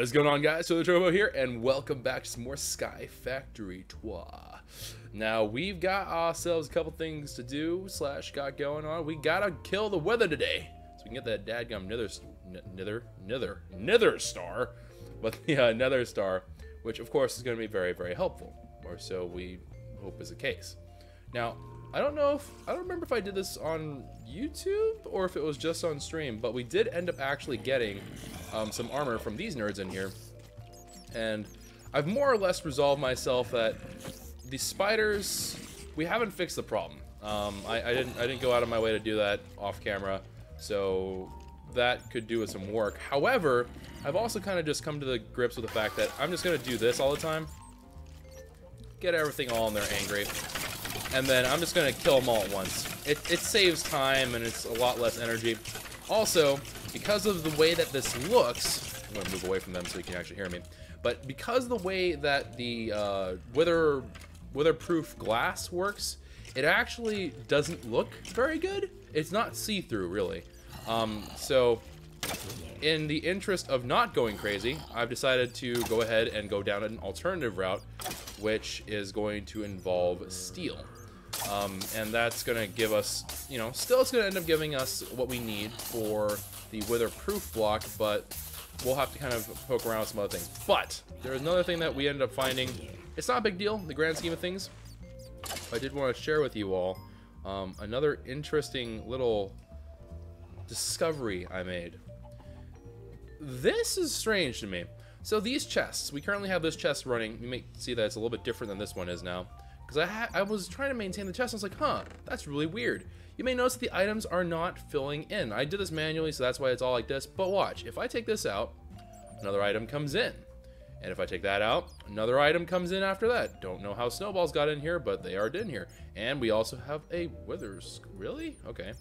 What is going on guys? Choco the Chocobo here and welcome back to some more Sky Factory 2. Now we've got ourselves a couple things to do slash got going on. We gotta kill the wither today. So we can get that dadgum nether, nether, nether, nether star. But the uh, nether star, which of course is gonna be very, very helpful. Or so we hope is the case. Now, I don't know if, I don't remember if I did this on YouTube or if it was just on stream, but we did end up actually getting um, some armor from these nerds in here. And I've more or less resolved myself that the spiders, we haven't fixed the problem. Um, I, I, didn't I didn't go out of my way to do that off camera, so that could do with some work. However, I've also kind of just come to the grips with the fact that I'm just going to do this all the time. Get everything all in there angry. And then I'm just to kill them all at once. It, it saves time and it's a lot less energy. Also, because of the way that this looks, I'm to move away from them so you can actually hear me. But because the way that the uh, wither, witherproof glass works, it actually doesn't look very good. It's not see-through, really. Um, so, in the interest of not going crazy, I've decided to go ahead and go down an alternative route, which is going to involve steel. Um, and that's going to give us, you know, still it's going to end up giving us what we need for the witherproof block, but we'll have to kind of poke around with some other things. But there's another thing that we ended up finding. It's not a big deal the grand scheme of things. I did want to share with you all um, another interesting little discovery I made. This is strange to me. So these chests, we currently have this chest running. You may see that it's a little bit different than this one is now. Because I, I was trying to maintain the chest, I was like, huh, that's really weird. You may notice that the items are not filling in. I did this manually, so that's why it's all like this. But watch, if I take this out, another item comes in. And if I take that out, another item comes in after that. Don't know how snowballs got in here, but they are in here. And we also have a withers. Really? Okay.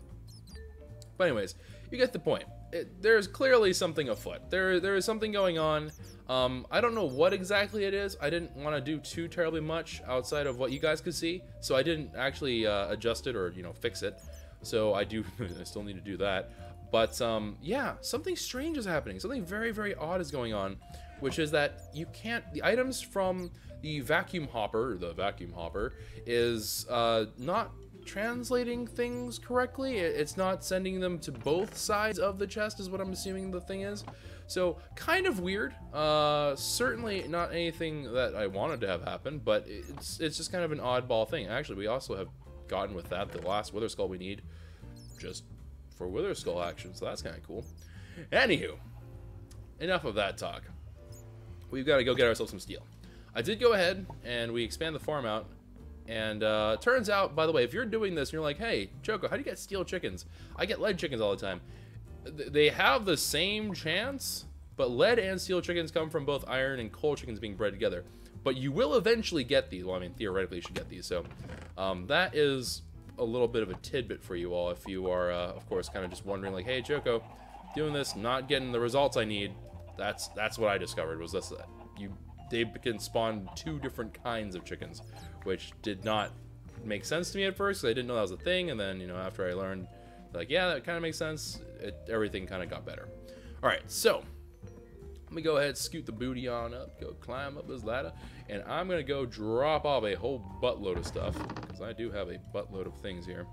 But anyways, you get the point. It, there's clearly something afoot. There, there is something going on. Um, I don't know what exactly it is. I didn't want to do too terribly much outside of what you guys could see, so I didn't actually uh, adjust it or you know fix it. So I do, I still need to do that. But um, yeah, something strange is happening. Something very, very odd is going on, which is that you can't. The items from the vacuum hopper, the vacuum hopper, is uh, not translating things correctly. It's not sending them to both sides of the chest, is what I'm assuming the thing is. So kind of weird. Uh, certainly not anything that I wanted to have happen, but it's it's just kind of an oddball thing. Actually, we also have gotten with that the last Wither Skull we need just for Wither Skull action, so that's kind of cool. Anywho, enough of that talk. We've got to go get ourselves some steel. I did go ahead and we expand the farm out. And uh, turns out, by the way, if you're doing this and you're like, hey, Choco, how do you get steel chickens? I get lead chickens all the time they have the same chance, but lead and steel chickens come from both iron and coal chickens being bred together. But you will eventually get these. Well, I mean, theoretically, you should get these. So um, that is a little bit of a tidbit for you all if you are, uh, of course, kind of just wondering, like, hey, Choco, doing this, not getting the results I need. That's that's what I discovered was this. You they can spawn two different kinds of chickens, which did not make sense to me at first. I didn't know that was a thing, and then you know after I learned like, yeah, that kind of makes sense. It, everything kind of got better. All right, so let me go ahead, scoot the booty on up, go climb up this ladder, and I'm gonna go drop off a whole buttload of stuff because I do have a buttload of things here.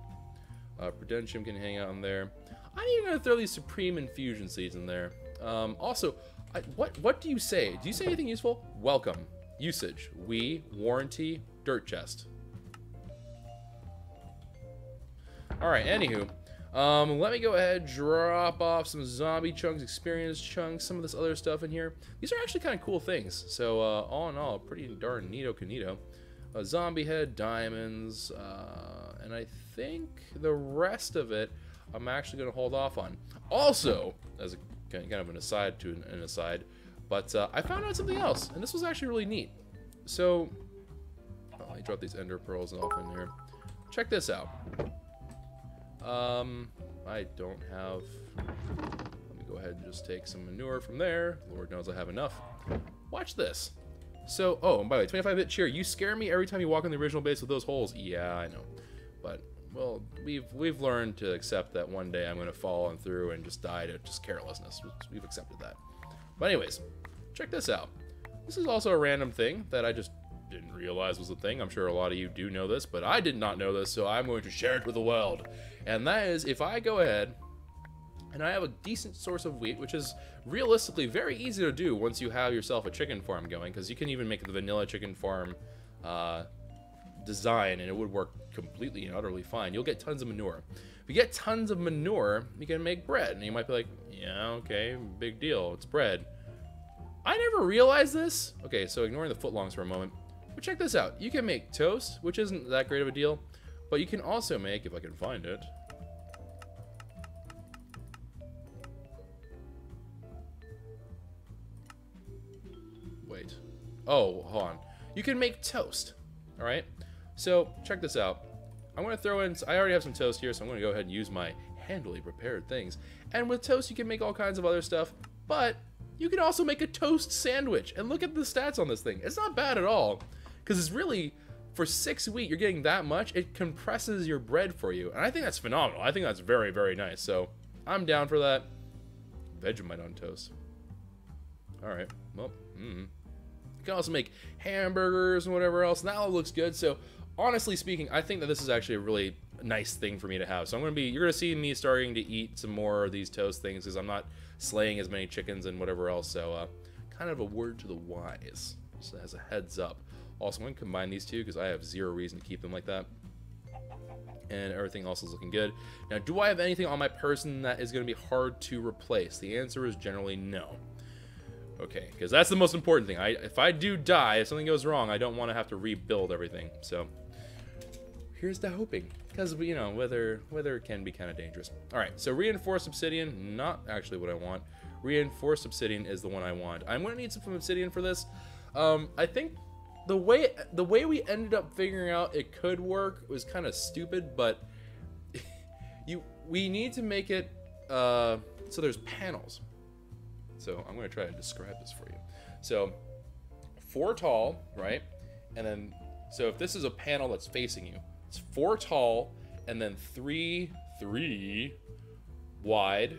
Uh, Prudentium can hang out in there. I'm even gonna throw these Supreme Infusion Seeds in there. Um, also, I, what what do you say? Do you say anything useful? Welcome. Usage. We warranty dirt chest. All right. Anywho, um, let me go ahead, drop off some zombie chunks, experience chunks, some of this other stuff in here. These are actually kind of cool things. So, uh, all in all, pretty darn neato canito. A zombie head, diamonds, uh, and I think the rest of it I'm actually going to hold off on. Also, as a kind of an aside to an aside, but uh, I found out something else, and this was actually really neat. So, drop these ender pearls off in here. Check this out. Um, I don't have... Let me go ahead and just take some manure from there. Lord knows I have enough. Watch this. So, oh, and by the way, 25-bit cheer, you scare me every time you walk on the original base with those holes. Yeah, I know. But, well, we've we've learned to accept that one day I'm going to fall on through and just die to just carelessness. We've accepted that. But anyways, check this out. This is also a random thing that I just didn't realize was a thing. I'm sure a lot of you do know this, but I did not know this, so I'm going to share it with the world. And that is if I go ahead and I have a decent source of wheat, which is realistically very easy to do once you have yourself a chicken farm going, because you can even make the vanilla chicken farm uh, design and it would work completely and utterly fine. You'll get tons of manure. If you get tons of manure, you can make bread. And you might be like, yeah, okay, big deal. It's bread. I never realized this. Okay, so ignoring the footlongs for a moment. But check this out. You can make toast, which isn't that great of a deal. But you can also make, if I can find it, wait. Oh, hold on. You can make toast. All right. So check this out. I'm going to throw in, I already have some toast here, so I'm going to go ahead and use my handily prepared things. And with toast, you can make all kinds of other stuff, but you can also make a toast sandwich. And look at the stats on this thing. It's not bad at all, because it's really, for six wheat, you're getting that much. It compresses your bread for you. And I think that's phenomenal. I think that's very, very nice. So I'm down for that. Vegemite on toast. All right. Well, mm. You can also make hamburgers and whatever else. And that all looks good. So honestly speaking, I think that this is actually a really nice thing for me to have. So I'm to be, you're to see me starting to eat some more of these toast things because I'm not slaying as many chickens and whatever else. So uh, kind of a word to the wise, just as a heads up. Also, I'm going to combine these two because I have zero reason to keep them like that. And everything else is looking good. Now, do I have anything on my person that is going to be hard to replace? The answer is generally no. Okay, because that's the most important thing. I, if I do die, if something goes wrong, I don't want to have to rebuild everything. So here's the hoping because you know wither wither can be kind of dangerous all right so reinforced obsidian not actually what i want reinforced obsidian is the one i want i'm going to need some obsidian for this um, i think the way the way we ended up figuring out it could work was kind of stupid but you we need to make it uh, so there's panels so i'm going to try to describe this for you so four tall right and then so if this is a panel that's facing you it's four tall and then three, three wide.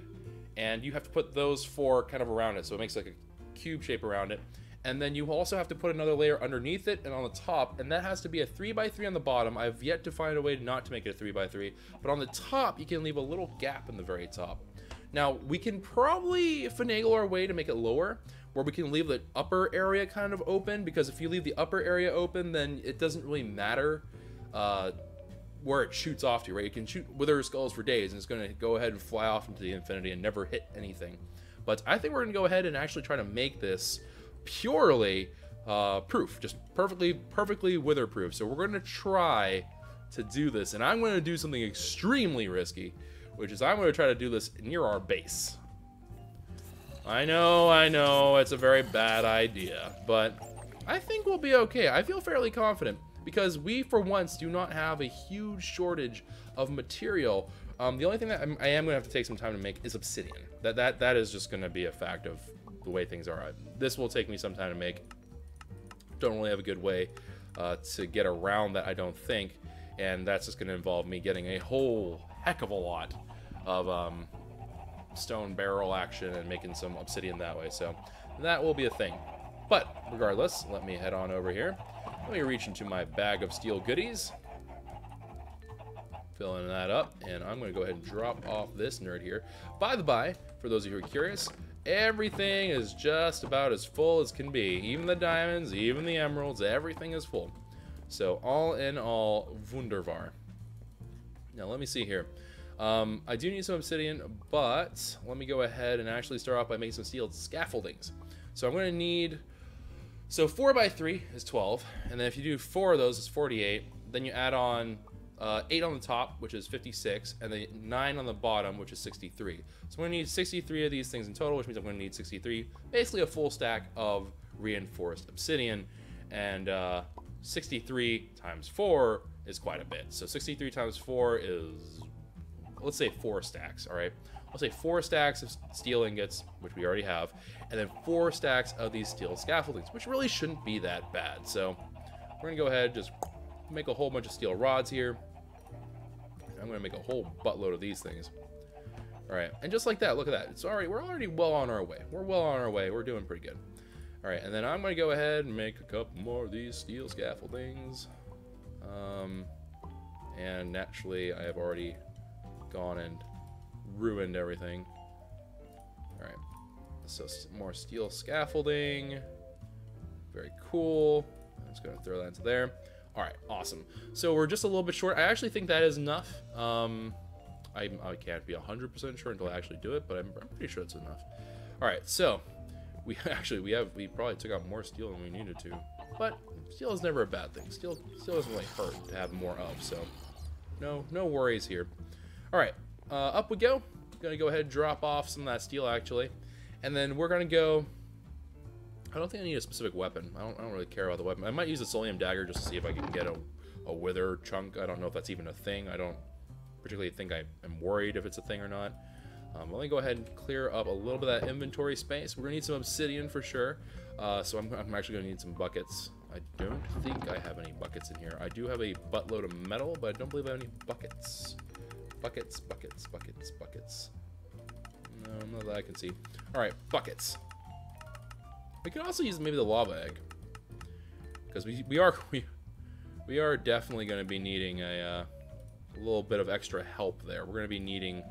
And you have to put those four kind of around it. So it makes like a cube shape around it. And then you also have to put another layer underneath it and on the top. And that has to be a three by three on the bottom. I've yet to find a way not to make it a three by three. But on the top, you can leave a little gap in the very top. Now, we can probably finagle our way to make it lower, where we can leave the upper area kind of open, because if you leave the upper area open, then it doesn't really matter uh, where it shoots off to, right? You can shoot wither skulls for days, and it's going to go ahead and fly off into the infinity and never hit anything. But I think we're going to go ahead and actually try to make this purely uh, proof, just perfectly, perfectly wither proof. So we're going to try to do this, and I'm going to do something extremely risky, which is I'm going to try to do this near our base. I know, I know, it's a very bad idea, but I think we'll be okay. I feel fairly confident because we, for once, do not have a huge shortage of material. Um, the only thing that I'm, I am going to have to take some time to make is obsidian. That that that is just going to be a fact of the way things are. This will take me some time to make. Don't really have a good way uh, to get around that, I don't think, and that's just going to involve me getting a whole heck of a lot of um, stone barrel action and making some obsidian that way. So that will be a thing. But regardless, let me head on over here. Let me reach into my bag of steel goodies. Filling that up, and I'm going to go ahead and drop off this nerd here. By the by, for those of you who are curious, everything is just about as full as can be. Even the diamonds, even the emeralds, everything is full. So all in all, wunderbar. Now let me see here. Um, I do need some obsidian, but let me go ahead and actually start off by making some steel scaffoldings. So I'm going to need so 4 by 3 is 12, and then if you do 4 of those, it's 48. Then you add on uh, 8 on the top, which is 56, and then 9 on the bottom, which is 63. So I'm going to need 63 of these things in total, which means I'm going to need 63, basically a full stack of reinforced obsidian, and uh, 63 times 4 is quite a bit. So 63 times 4 is, let's say 4 stacks, all right? I'll say 4 stacks of steel ingots, which we already have, and then four stacks of these steel scaffoldings, which really shouldn't be that bad. So we're gonna go ahead and just make a whole bunch of steel rods here. I'm gonna make a whole buttload of these things. All right, and just like that, look at that. It's already we're already well on our way. We're well on our way. We're doing pretty good. Alright, and then I'm going to go ahead and make a couple more of these steel scaffoldings. Um, and naturally, I have already gone and ruined everything. Alright, so more steel scaffolding. Very cool. I'm just going to throw that into there. Alright, awesome. So we're just a little bit short. I actually think that is enough. Um, I, I can't be 100% sure until I actually do it, but I'm, I'm pretty sure it's enough. Alright, so we actually we have we probably took out more steel than we needed to. But steel is never a bad thing. Steel steel doesn't really hurt to have more of, so no no worries here. Alright, uh, up we go. Gonna go ahead and drop off some of that steel actually. And then we're gonna go I don't think I need a specific weapon. I don't, I don't really care about the weapon. I might use a Soulium Dagger just to see if I can get a, a Wither chunk. I don't know if that's even a thing. I don't particularly think I am worried if it's a thing or not. Um, let me go ahead and clear up a little bit of that inventory space. We're going to need some obsidian for sure. Uh, so I'm, I'm actually going to need some buckets. I don't think I have any buckets in here. I do have a buttload of metal, but I don't believe I have any buckets. Buckets, buckets, buckets, buckets. No, not that I can see. Alright, buckets. We could also use maybe the lava egg. Because we, we are we, we are definitely going to be needing a, uh, a little bit of extra help there. We're going to be needing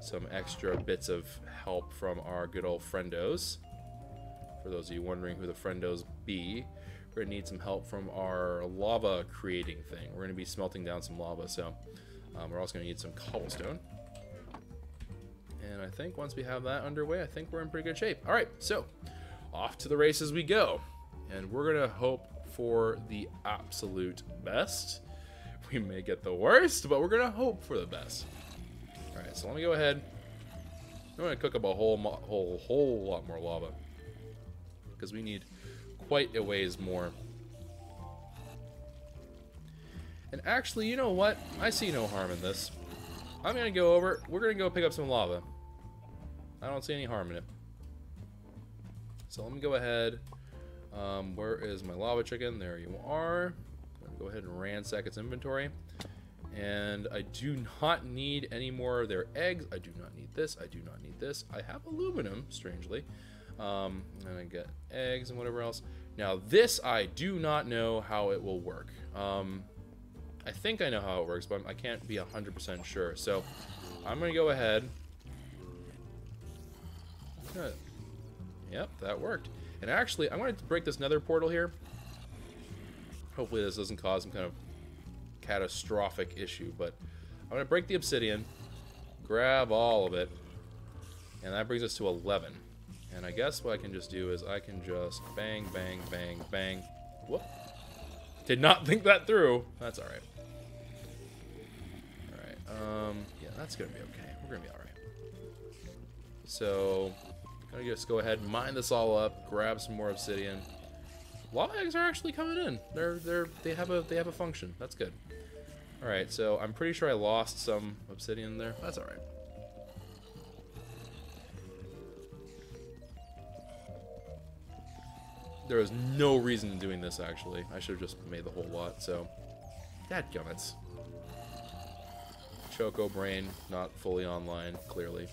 some extra bits of help from our good old friendos. For those of you wondering who the friendos be, we're going to need some help from our lava creating thing. We're going to be smelting down some lava, so um, we're also going to need some cobblestone. And I think once we have that underway, I think we're in pretty good shape. All right, so off to the races we go. And we're going to hope for the absolute best. We may get the worst, but we're going to hope for the best. Alright, so let me go ahead. I'm going to cook up a whole, whole, whole lot more lava. Because we need quite a ways more. And actually, you know what? I see no harm in this. I'm going to go over. We're going to go pick up some lava. I don't see any harm in it. So let me go ahead. Um, where is my lava chicken? There you are. Go ahead and ransack its inventory. And I do not need any more of their eggs. I do not need this. I do not need this. I have aluminum, strangely. Um, and I get eggs and whatever else. Now, this I do not know how it will work. Um, I think I know how it works, but I can't be 100% sure. So, I'm going to go ahead. Yep, that worked. And actually, I'm going to break this nether portal here. Hopefully this doesn't cause some kind of catastrophic issue, but I'm going to break the obsidian, grab all of it, and that brings us to 11. And I guess what I can just do is I can just bang, bang, bang, bang. Whoop. Did not think that through. That's alright. Alright, um, yeah, that's going to be okay. We're going to be alright. So, To just go ahead and mine this all up, grab some more obsidian. Lava eggs are actually coming in. They're they're they have a they have a function. That's good. All right, so I'm pretty sure I lost some obsidian there. That's all right. There was no reason in doing this, actually. I should have just made the whole lot, so... Dadgummits. Choco Brain, not fully online, clearly.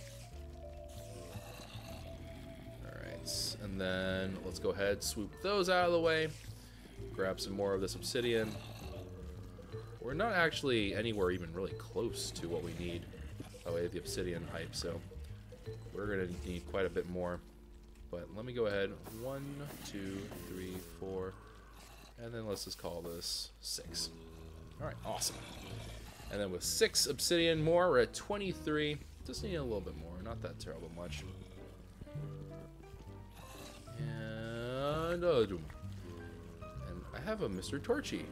And then let's go ahead, swoop those out of the way. Grab some more of this obsidian. We're not actually anywhere even really close to what we need by way of the obsidian hype, so we're going to need quite a bit more. But let me go ahead. One, two, three, four, and then let's just call this six. Alright, awesome. And then with six obsidian more, we're at 23. Just need a little bit more, not that terrible much. And, uh, and I have a Mr. Torchy.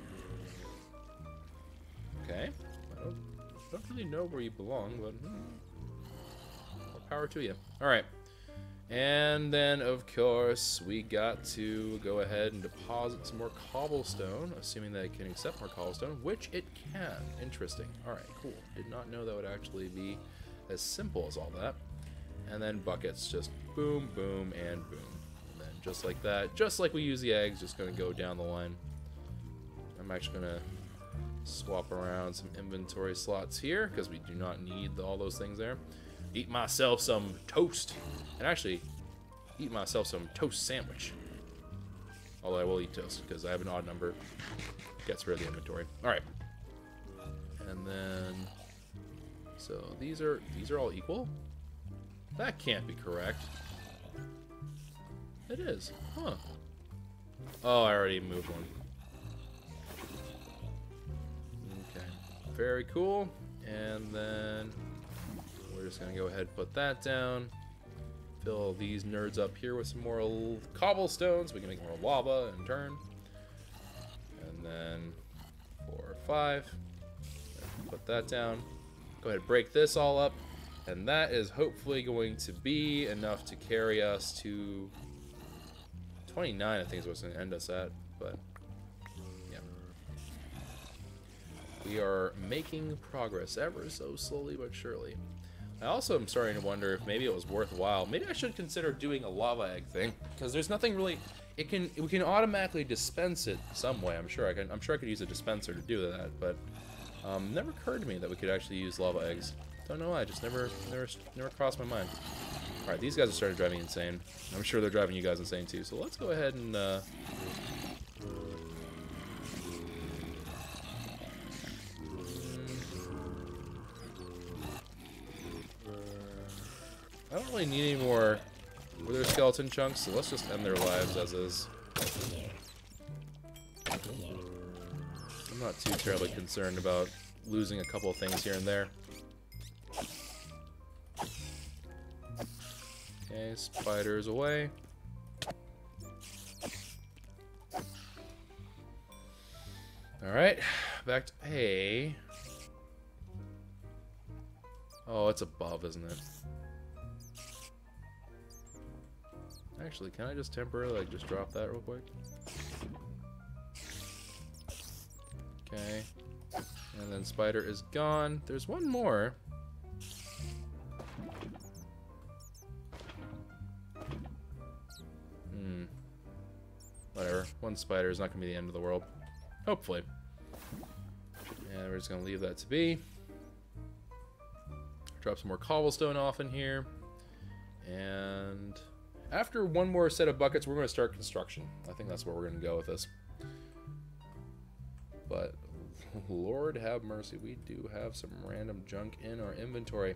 Okay. I don't, don't really know where you belong, but hmm. More power to you. Alright. And then, of course, we got to go ahead and deposit some more cobblestone, assuming that it can accept more cobblestone, which it can. Interesting. Alright, cool. Did not know that would actually be as simple as all that. And then buckets, just boom, boom, and boom. Just like that, just like we use the eggs, just to go down the line. I'm actually to swap around some inventory slots here because we do not need all those things there. Eat myself some toast. And actually, eat myself some toast sandwich. Although I will eat toast because I have an odd number. Gets rid of the inventory. All right. And then, so these are these are all equal. That can't be correct. It is, huh? Oh, I already moved one. Okay, very cool. And then we're just gonna go ahead and put that down. Fill these nerds up here with some more cobblestones. We can make more lava in turn. And then four or five. Put that down. Go ahead, break this all up. And that is hopefully going to be enough to carry us to 29, I think is what's going to end us at. But, yeah. We are making progress ever so slowly but surely. I also am starting to wonder if maybe it was worthwhile. Maybe I should consider doing a lava egg thing because there's nothing really. It can we can automatically dispense it some way. I'm sure I can. I'm sure I could use a dispenser to do that, but um, never occurred to me that we could actually use lava eggs. Don't know why. Just never never never crossed my mind. All right, these guys are starting me insane. I'm sure they're driving you guys insane too. So let's go ahead and. Uh, I don't really need any more wither skeleton chunks, so let's just end their lives as is. I'm not too terribly concerned about losing a couple of things here and there. Spiders away. Alright, back to... Hey. Oh, it's above, isn't it? Actually, can I just temporarily like just drop that real quick? Okay. And then spider is gone. There's one more. Spider is not going to be the end of the world. Hopefully. And we're just going to leave that to be. Drop some more cobblestone off in here. And after one more set of buckets, we're going to start construction. I think that's where we're going to go with this. But, Lord have mercy, we do have some random junk in our inventory.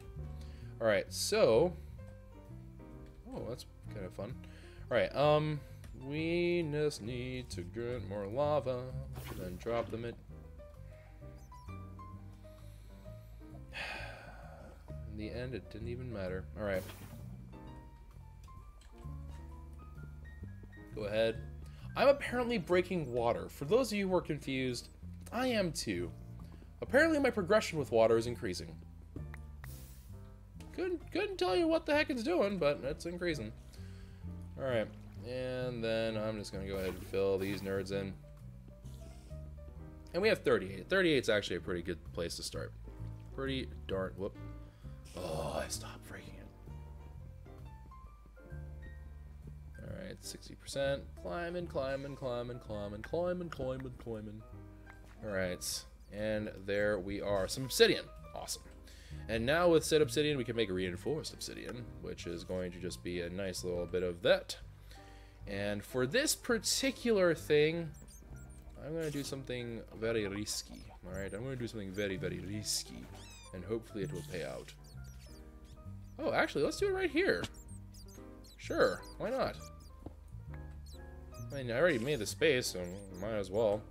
Alright, so... Oh, that's kind of fun. Alright, um... We just need to get more lava, and then drop them in. In the end, it didn't even matter. Alright. Go ahead. I'm apparently breaking water. For those of you who are confused, I am too. Apparently my progression with water is increasing. Couldn't, couldn't tell you what the heck it's doing, but it's increasing. Alright, and then I'm just going to go ahead and fill these nerds in. And we have 38. 38 is actually a pretty good place to start. Pretty darn... Whoop. Oh, I stopped breaking it. Alright, 60%. Climbing, climbing, climbing, climbing, climbing, climbing, climbing. Alright, and there we are. Some obsidian. Awesome. And now with said obsidian, we can make a reinforced obsidian, which is going to just be a nice little bit of that. And for this particular thing, I'm going to do something very risky. Alright, I'm going to do something very, very risky. And hopefully it will pay out. Oh, actually, let's do it right here. Sure, why not? I mean, I already made the space, so might as well.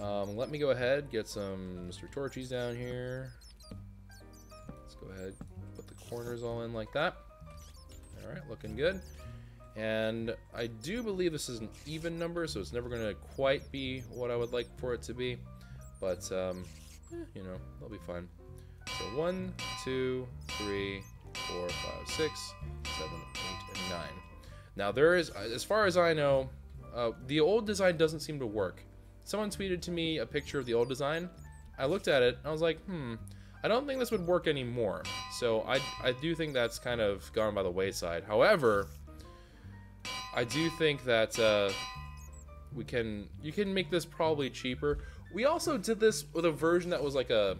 Um, let me go ahead, get some Mr. Torchies down here. Let's go ahead, put the corners all in like that. Alright, looking good. And I do believe this is an even number, so it's never going to quite be what I would like for it to be. But, um, you know, they'll be fine. So one, two, three, four, five, six, seven, eight, and nine. Now there is, as far as I know, uh, the old design doesn't seem to work. Someone tweeted to me a picture of the old design. I looked at it, and I was like, hmm, I don't think this would work anymore. So I, I do think that's kind of gone by the wayside. However, I do think that uh, we can, you can make this probably cheaper. We also did this with a version that was like a,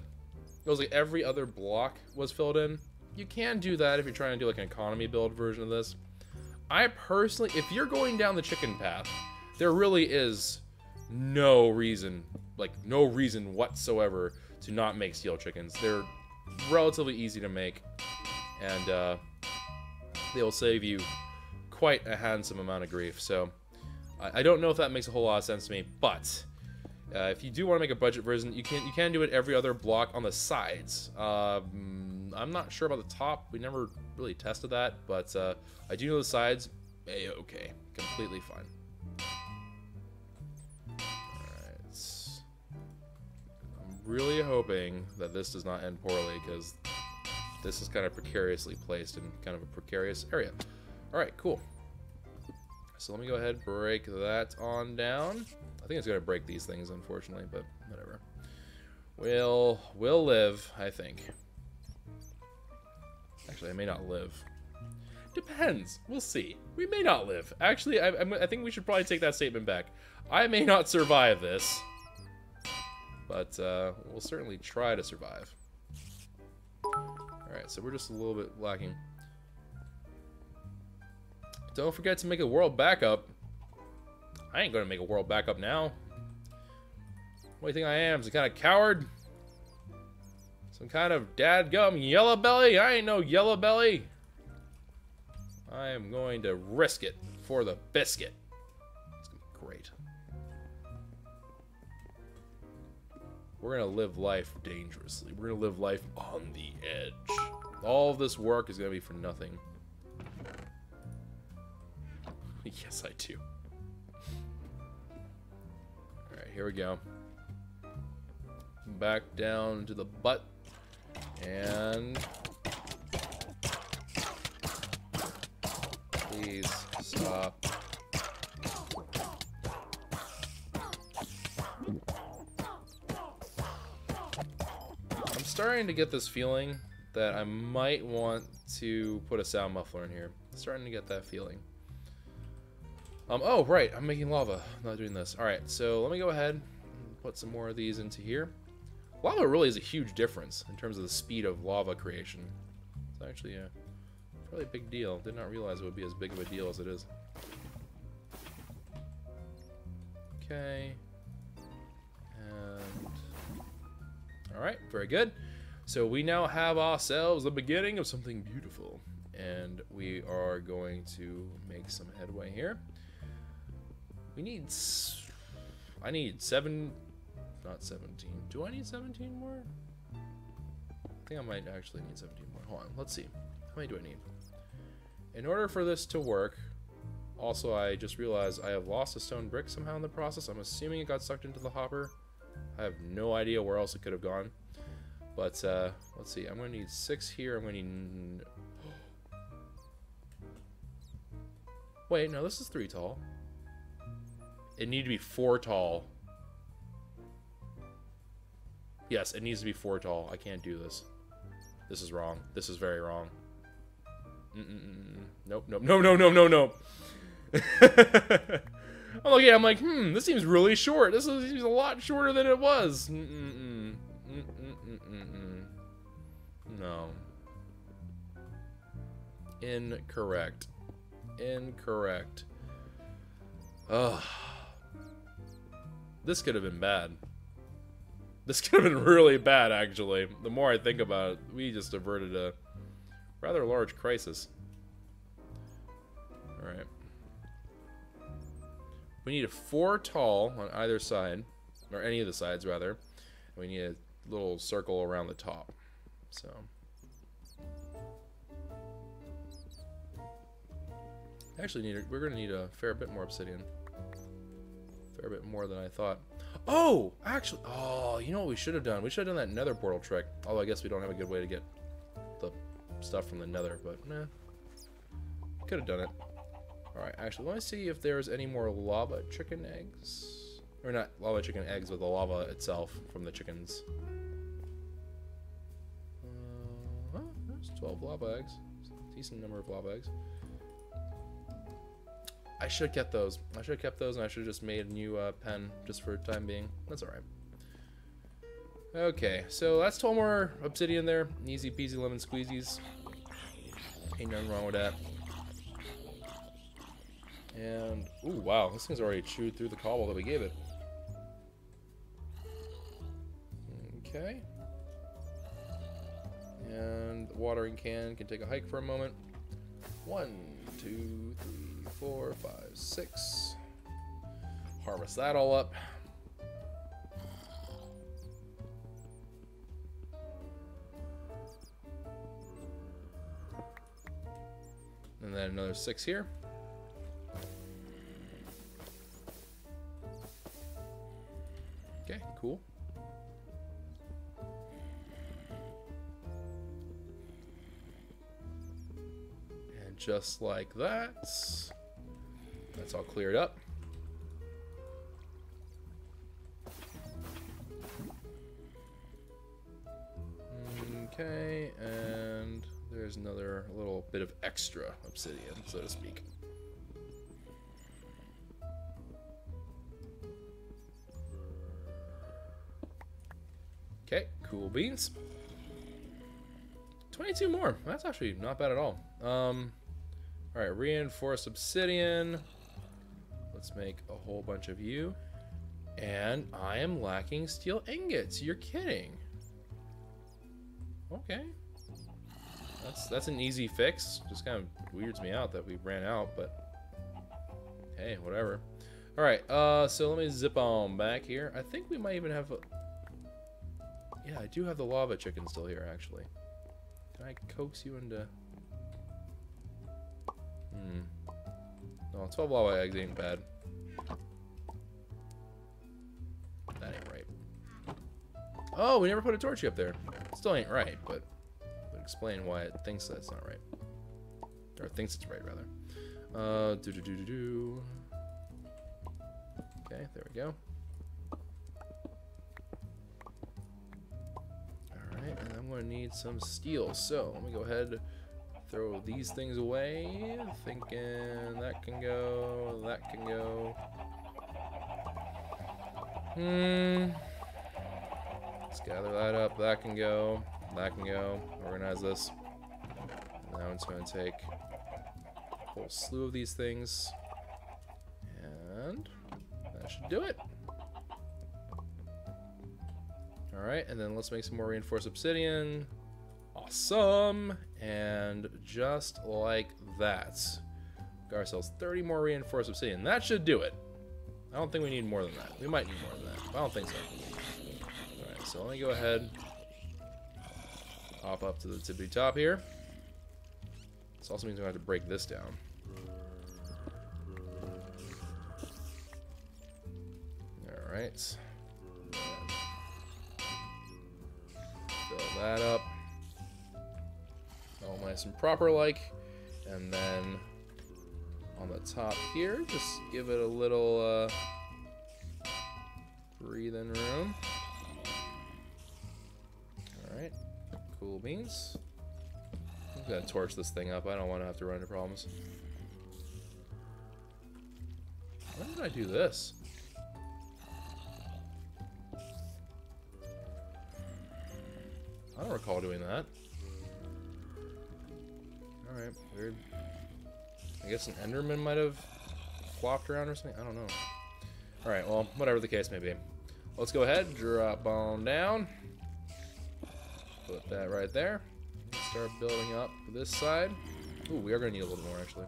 it was like every other block was filled in. You can do that if you're trying to do like an economy build version of this. I personally, if you're going down the chicken path, there really is no reason, like no reason whatsoever to not make steel chickens. They're relatively easy to make, and uh, they'll save you quite a handsome amount of grief. So I, I don't know if that makes a whole lot of sense to me, but uh, if you do want to make a budget version, you can you can do it every other block on the sides. Um, I'm not sure about the top. We never really tested that, but uh, I do know the sides. A okay, completely fine. Really hoping that this does not end poorly because this is kind of precariously placed in kind of a precarious area. Alright, cool. So let me go ahead break that on down. I think it's going to break these things, unfortunately, but whatever. We'll, we'll live, I think. Actually, I may not live. Depends. We'll see. We may not live. Actually, I, I, think we should probably take that statement back. I may not survive this. But uh, we'll certainly try to survive. Alright, so we're just a little bit lacking. Don't forget to make a world backup. I ain't gonna make a world backup now. What do you think I am? Some kind of coward? Some kind of dadgum yellow belly? I ain't no yellow belly. I am going to risk it for the biscuit. We're gonna live life dangerously. We're gonna live life on the edge. All this work is gonna be for nothing. yes, I do. Alright, here we go. Back down to the butt. And Please stop. Starting to get this feeling that I might want to put a sound muffler in here. Starting to get that feeling. Um, oh, right, I'm making lava. I'm not doing this. Alright, so let me go ahead and put some more of these into here. Lava really is a huge difference in terms of the speed of lava creation. It's actually, a really big deal. Did not realize it would be as big of a deal as it is. Okay. Alright, very good. So we now have ourselves the beginning of something beautiful. And we are going to make some headway here. We need... I need seven... Not 17. Do I need 17 more? I think I might actually need 17 more. Hold on, let's see. How many do I need? In order for this to work, also I just realized I have lost a stone brick somehow in the process. I'm assuming it got sucked into the hopper. I have no idea where else it could have gone. But uh, let's see, I'm going to need six here. I'm going to need... Wait, no, this is three tall. It needs to be four tall. Yes, it needs to be four tall. I can't do this. This is wrong. This is very wrong. Mm -mm -mm. Nope, nope, no, no, no, no, no. I'm I'm like, hmm, this seems really short. This seems a lot shorter than it was. No. Incorrect. Incorrect. Ugh. This could have been bad. This could have been really bad, actually. The more I think about it, we just averted a rather large crisis. Alright. We need a four tall on either side, or any of the sides rather. We need a little circle around the top. So. Actually, need a, we're gonna need a fair bit more obsidian. Fair bit more than I thought. Oh, actually, oh, you know what we should have done? We should have done that nether portal trick. Although I guess we don't have a good way to get the stuff from the nether, but nah. Could have done it. Alright, actually, let me see if there's any more lava chicken eggs. Or not lava chicken eggs, but the lava itself from the chickens. Uh, there's 12 lava eggs. Decent number of lava eggs. I should have kept those. I should have kept those, and I should have just made a new uh, pen just for the time being. That's alright. Okay, so that's 12 more obsidian there. Easy peasy lemon squeezies. Ain't nothing wrong with that. And, ooh, wow, this thing's already chewed through the cobble that we gave it. Okay. And the watering can can take a hike for a moment. One, two, three, four, five, six. Harvest that all up. And then another six here. Okay, cool. And just like that, that's all cleared up. Okay, and there's another little bit of extra obsidian, so to speak. Okay, cool beans. 22 more. That's actually not bad at all. Um, all right, reinforced obsidian. Let's make a whole bunch of you. And I am lacking steel ingots. You're kidding. Okay. That's that's an easy fix. Just kind of weirds me out that we ran out, but hey, whatever. All right, uh, so let me zip on back here. I think we might even have a... Yeah, I do have the lava chicken still here, actually. Can I coax you into... Hmm. No, 12 lava eggs ain't bad. That ain't right. Oh, we never put a torch up there. Still ain't right, but explain why it thinks that's not right. Or thinks it's right, rather. Uh, do do do do do. Okay, there we go. Alright, and I'm going to need some steel. So, let me go ahead throw these things away. Thinking that can go, that can go. Hmm. Let's gather that up. That can go. That can go. Organize this. Now it's going to take a whole slew of these things. And that should do it. Alright, and then let's make some more reinforced obsidian. Awesome! And just like that, got ourselves 30 more reinforced obsidian. That should do it. I don't think we need more than that. We might need more than that, I don't think so. Alright, so let me go ahead, hop up to the tippy top here. This also means we have to break this down. Alright. Fill that up. All nice and proper like. And then on the top here, just give it a little uh, breathing room. Alright, cool beans. I'm gonna torch this thing up. I don't want to have to run into problems. When did I do this? I don't recall doing that. Alright, weird. I guess an Enderman might have flopped around or something? I don't know. Alright, well, whatever the case may be. Let's go ahead, drop on down. Put that right there. Start building up this side. Ooh, we are going to need a little more, actually.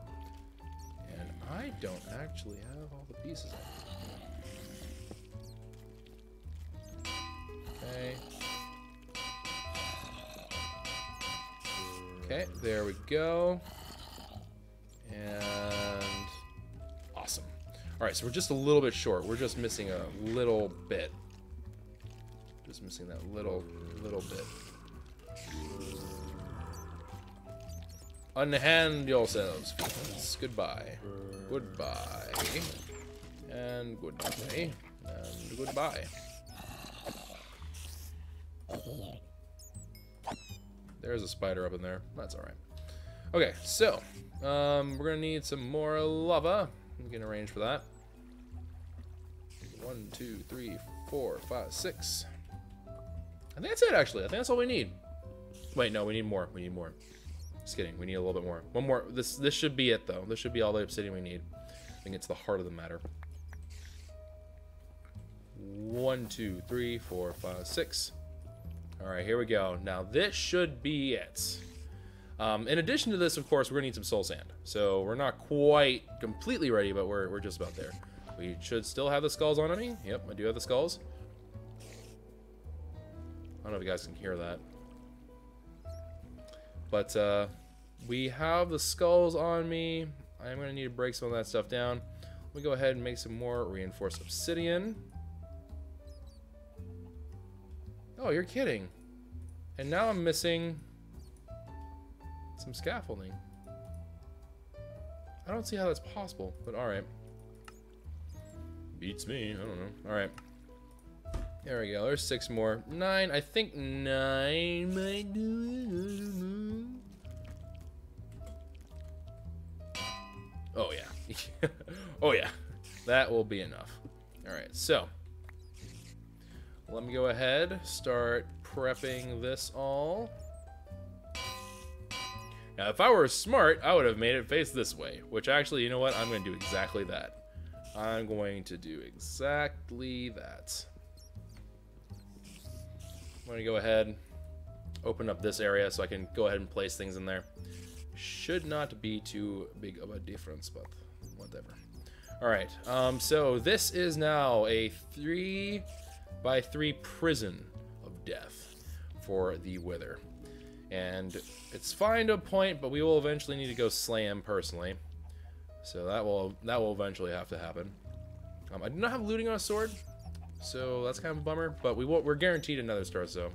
And I don't actually have all the pieces. Okay. Okay, there we go. And awesome. All right, so we're just a little bit short. We're just missing a little bit. Just missing that little, little bit. Unhand yourselves. Goodbye. Goodbye. And goodbye. And goodbye. There's a spider up in there. That's alright. Okay, so, um, we're gonna need some more lava. We can arrange for that. One, two, three, four, five, six. I think that's it, actually. I think that's all we need. Wait, no, we need more. We need more. Just kidding. We need a little bit more. One more. This this should be it, though. This should be all the obsidian we need. I think it's the heart of the matter. One, two, three, four, five, six. All right, here we go. Now this should be it. Um, in addition to this, of course, we're gonna need some soul sand. So we're not quite completely ready, but we're, we're just about there. We should still have the skulls on me. Yep, I do have the skulls. I don't know if you guys can hear that. But uh, we have the skulls on me. I'm to need to break some of that stuff down. Let me go ahead and make some more reinforced obsidian. Oh, you're kidding. And now I'm missing some scaffolding. I don't see how that's possible, but alright. Beats me, I don't know. Alright. There we go, there's six more. Nine, I think nine might do it. Oh yeah. oh yeah. That will be enough. Alright, so. Let me go ahead, start prepping this all. Now, if I were smart, I would have made it face this way, which actually, you know what? I'm going to do exactly that. I'm going to do exactly that. I'm going to go ahead, open up this area so I can go ahead and place things in there. Should not be too big of a difference, but whatever. All right, um, so this is now a three by three prison of death for the Wither. And it's fine to a point, but we will eventually need to go slay him personally. So that will that will eventually have to happen. Um, I do not have looting on a sword, so that's kind of a bummer. But we will, we're guaranteed another star, so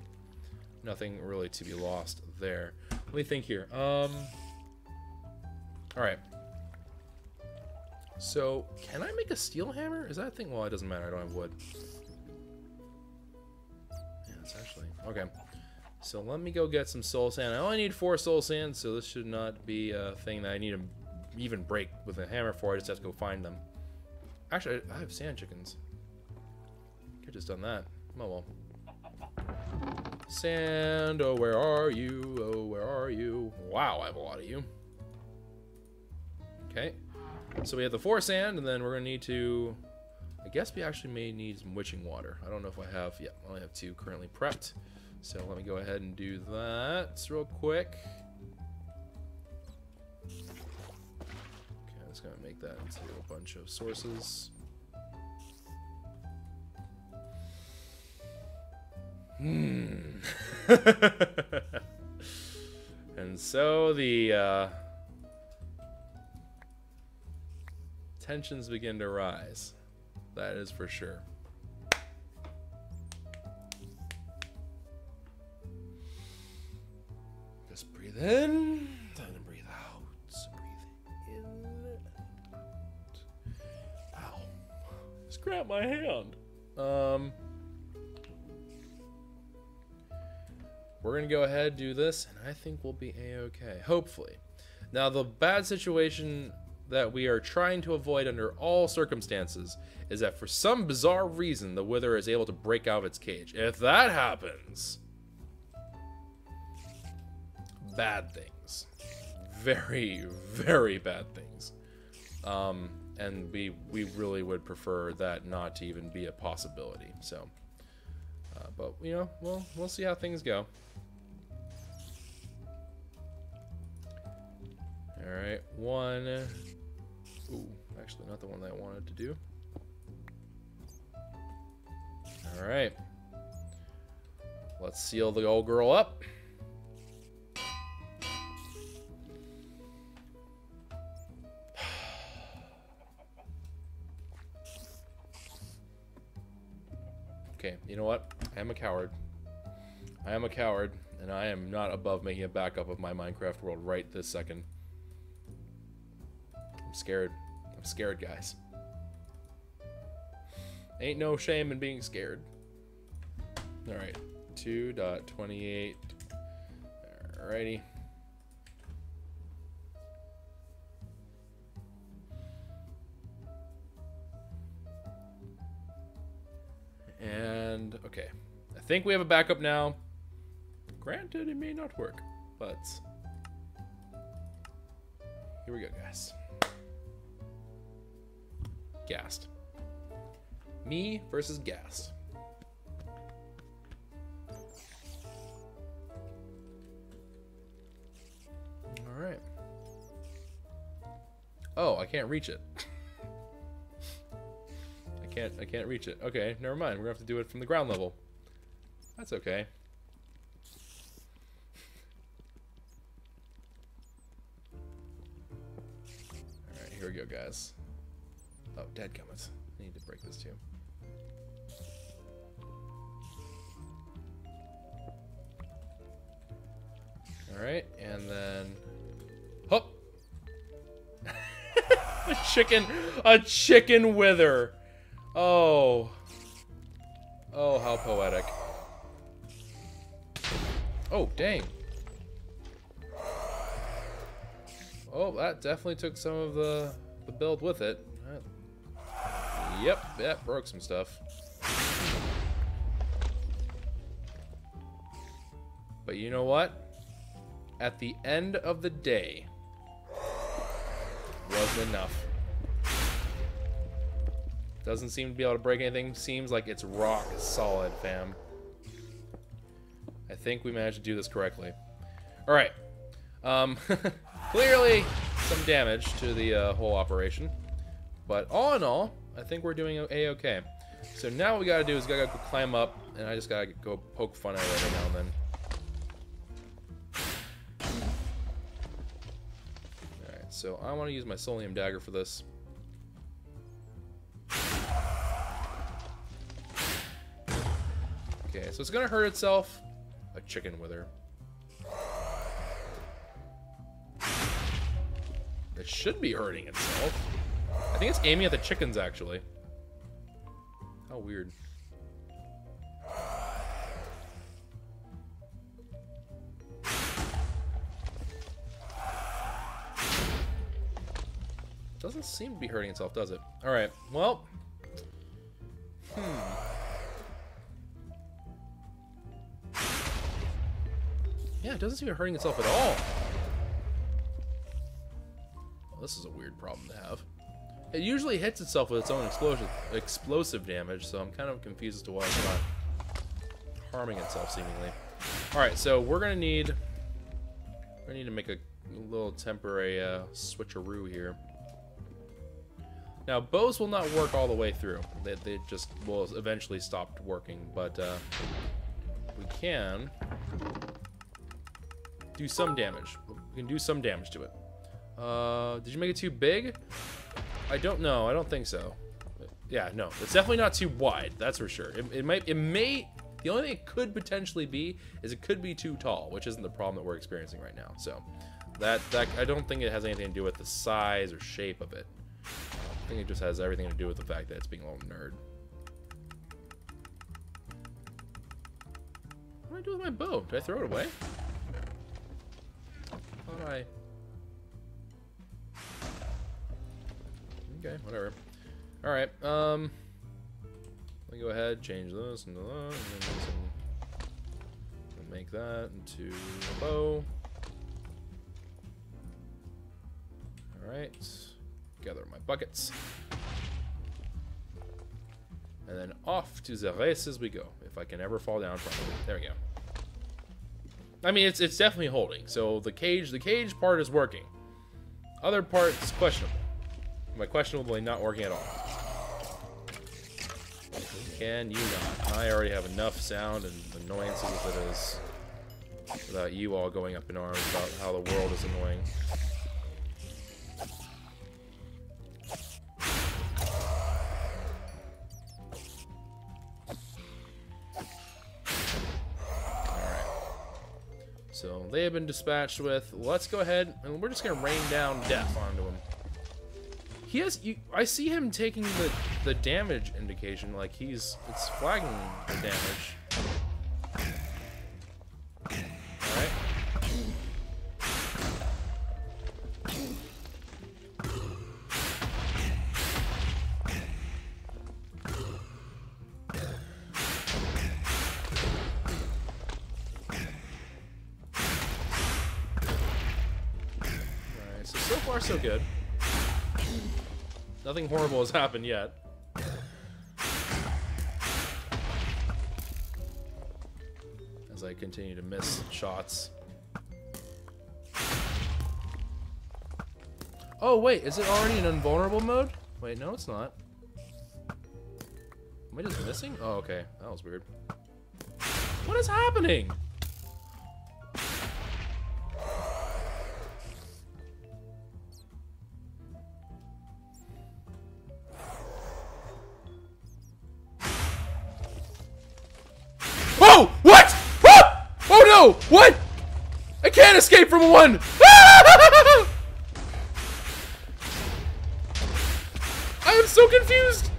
nothing really to be lost there. Let me think here. Um, all right. So can I make a steel hammer? Is that thing? Well, it doesn't matter. I don't have wood. Yeah, it's actually okay. So let me go get some soul sand. I only need four soul sand, so this should not be a thing that I need to even break with a hammer for. I just have to go find them. Actually, I have sand chickens. Could just done that. Oh well. Sand, oh where are you? Oh where are you? Wow, I have a lot of you. Okay. So we have the four sand, and then we're gonna need to. I guess we actually may need some witching water. I don't know if I have. Yeah, I only have two currently prepped. So let me go ahead and do that real quick. Okay, I'm just gonna make that into a bunch of sources. Hmm. and so the uh, tensions begin to rise. That is for sure. In, then breathe out. Breathe in. Ow. Just grab my hand. Um, we're going to go ahead do this, and I think we'll be a-okay. Hopefully. Now, the bad situation that we are trying to avoid under all circumstances is that for some bizarre reason, the Wither is able to break out of its cage. If that happens bad things. Very, very bad things. Um, and we we really would prefer that not to even be a possibility. So, uh, but you know, we'll we'll see how things go. All right, one. Ooh, actually, not the one that I wanted to do. All right, let's seal the old girl up. Okay, you know what? I am a coward. I am a coward, and I am not above making a backup of my Minecraft world right this second. I'm scared. I'm scared, guys. Ain't no shame in being scared. Alright, 2.28. Alrighty. Okay. I think we have a backup now. Granted, it may not work, but... Here we go, guys. Ghast. Me versus Ghast. Alright. Oh, I can't reach it. I can't I can't reach it. Okay, never mind. We're gonna have to do it from the ground level. That's okay. Alright, here we go, guys. Oh, dead cometh. I need to break this too. Alright, and then... Hop! a chicken! A chicken wither! Oh. Oh, how poetic. Oh, dang. Oh, that definitely took some of the, the build with it. Yep, that broke some stuff. But you know what? At the end of the day, wasn't enough. Doesn't seem to be able to break anything. Seems like it's rock solid, fam. I think we managed to do this correctly. Alright. Um, clearly some damage to the uh, whole operation. But all in all, I think we're doing a-okay. So now what we gotta do is gotta go climb up, and I just gotta go poke fun at it every now and then. Alright, so I want to use my Soulium Dagger for this. Okay, so it's gonna hurt itself. A chicken wither. It should be hurting itself. I think it's aiming at the chickens, actually. How weird. Doesn't seem to be hurting itself, does it? Alright, well. Hmm. Yeah, it doesn't seem to be hurting itself at all. Well, this is a weird problem to have. It usually hits itself with its own explosive, explosive damage, so I'm kind of confused as to why it's not harming itself, seemingly. Alright, so we're going to need... We need to make a little temporary uh, switcheroo here. Now, bows will not work all the way through. They, they just will eventually stop working, but uh, we can do some damage. We can do some damage to it. Uh, did you make it too big? I don't know. I don't think so. Yeah, no. It's definitely not too wide. That's for sure. It, it might. It may. The only thing it could potentially be is it could be too tall, which isn't the problem that we're experiencing right now. So, that that I don't think it has anything to do with the size or shape of it. I think it just has everything to do with the fact that it's being a little nerd. What do I do with my bow? Did I throw it away? Do I... Okay, whatever. Alright, um... Let me go ahead, change this and make that into a bow. Alright. Gather my buckets. And then off to the races we go, if I can ever fall down from it. There we go. I mean, it's it's definitely holding. So the cage, the cage part is working. Other parts questionable. My questionably not working at all. Can you not? I already have enough sound and annoyances as it is. Without you all going up in arms about how the world is annoying. They have been dispatched with. Let's go ahead and we're just gonna rain down death onto him. He has. You, I see him taking the the damage indication, like he's it's flagging the damage. Nothing horrible has happened yet. As I continue to miss shots. Oh, wait, is it already in invulnerable mode? Wait, no, it's not. Am I just missing? Oh, okay. That was weird. What is happening? What? I can't escape from one! I am so confused!